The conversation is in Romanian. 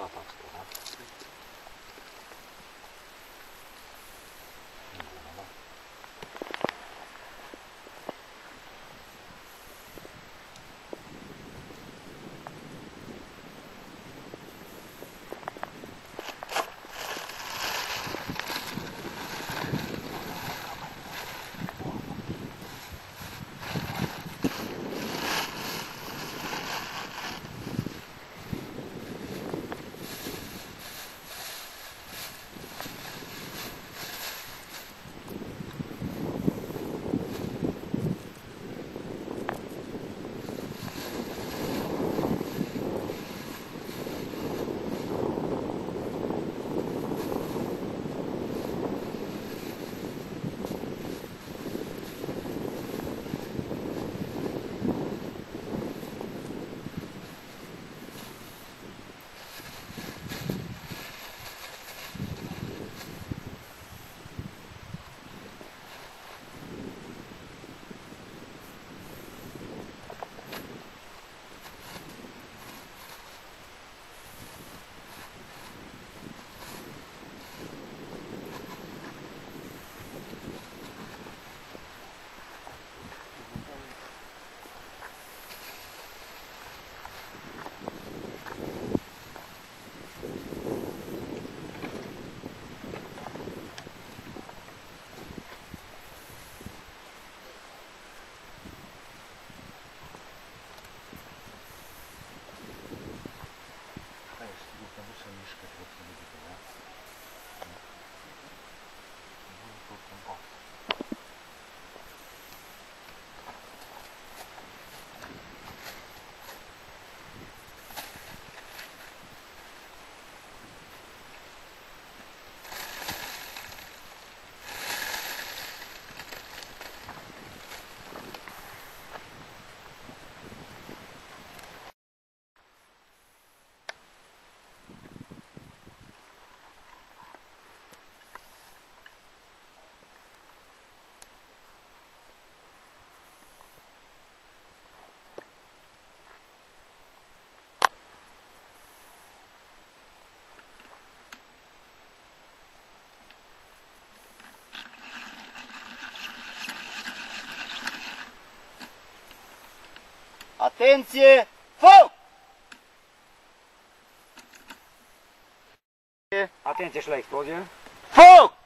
だったんですけどね。Atenție! Foc! Atenție și la explozie. Foc!